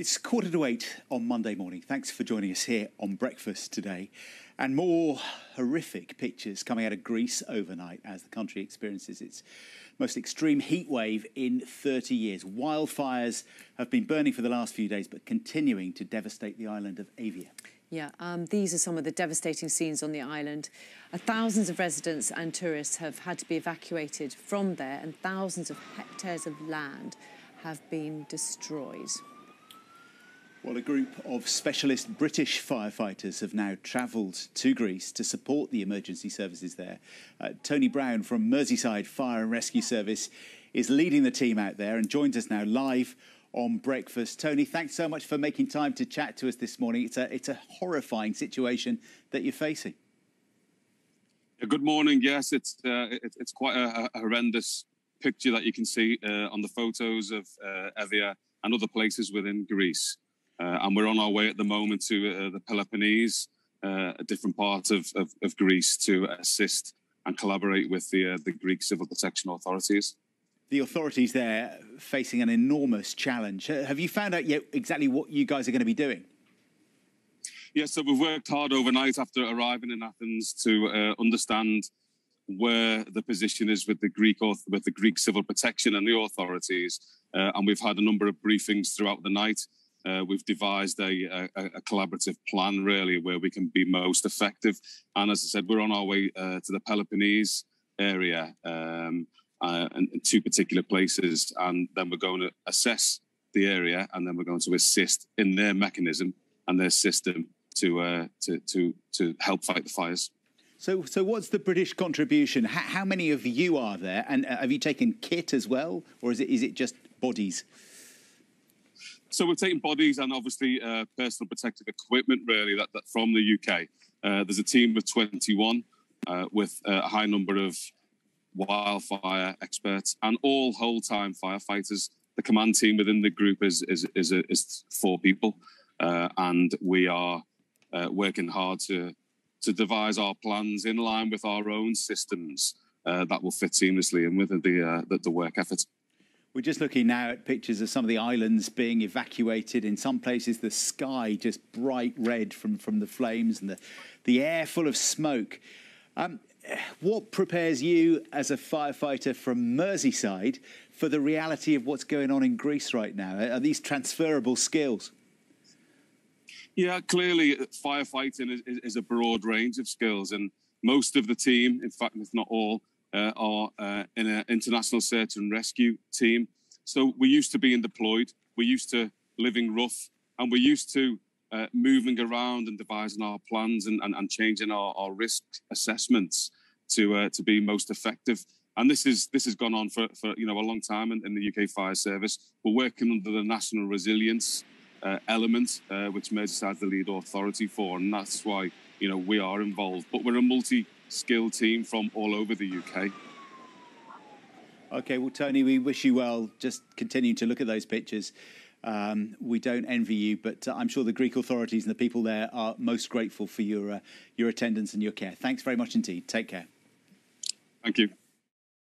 It's quarter to eight on Monday morning. Thanks for joining us here on breakfast today. And more horrific pictures coming out of Greece overnight as the country experiences its most extreme heat wave in 30 years. Wildfires have been burning for the last few days, but continuing to devastate the island of Evia. Yeah, um, these are some of the devastating scenes on the island. Uh, thousands of residents and tourists have had to be evacuated from there, and thousands of hectares of land have been destroyed. Well, a group of specialist British firefighters have now travelled to Greece to support the emergency services there. Uh, Tony Brown from Merseyside Fire and Rescue Service is leading the team out there and joins us now live on breakfast. Tony, thanks so much for making time to chat to us this morning. It's a, it's a horrifying situation that you're facing. Good morning. Yes, it's uh, it, it's quite a, a, horrendous picture that you can see uh, on the photos of uh, Evia and other places within Greece. Uh, and we're on our way at the moment to uh, the Peloponnese, uh, a different part of, of, of, Greece, to assist and collaborate with the, the Greek civil protection authorities. The authorities there facing an enormous challenge. Have you found out yet exactly what you guys are going to be doing? Yes, so we've worked hard overnight after arriving in Athens to uh, understand where the position is with the Greek with the Greek civil protection and the authorities, uh, and we've had a number of briefings throughout the night uh, we've devised a, a, a, collaborative plan really where we can be most effective. And as I said, we're on our way uh, to the Peloponnese area um, uh, and, and two particular places, and then we're going to assess the area, and then we're going to assist in their mechanism and their system to uh, to to to help fight the fires. So, so what's the British contribution? How, how many of you are there, and uh, have you taken kit as well, or is it is it just bodies? So we're taking bodies and obviously uh, personal protective equipment, really, that, that from the UK. Uh, there's a team of 21 uh, with a high number of wildfire experts and all whole-time firefighters. The command team within the group is is is, a, is four people, uh, and we are uh, working hard to to devise our plans in line with our own systems uh, that will fit seamlessly in with the the, the work effort. We're just looking now at pictures of some of the islands being evacuated. In some places, the sky just bright red from, from the flames and the, the air full of smoke. Um, what prepares you as a firefighter from Merseyside for the reality of what's going on in Greece right now? Are these transferable skills? Yeah, clearly, firefighting is, is a broad range of skills, and most of the team, in fact, if not all, uh, are uh, in an international search and rescue team. So we're used to being deployed. We're used to living rough, and we're used to uh, moving around and devising our plans and, and, and changing our, our, risk assessments to uh, to be most effective. And this is this has gone on for, for you know a long time in, in the UK Fire Service. We're working under the National Resilience uh, element, uh, which Merseyside the lead authority for, and that's why you know we are involved. But we're a multi skilled team from all over the UK. Okay, well, Tony, we wish you well. Just continue to look at those pictures. Um, we don't envy you, but uh, I'm sure the Greek authorities and the people there are most grateful for your uh, your attendance and your care. Thanks very much indeed. Take care. Thank you.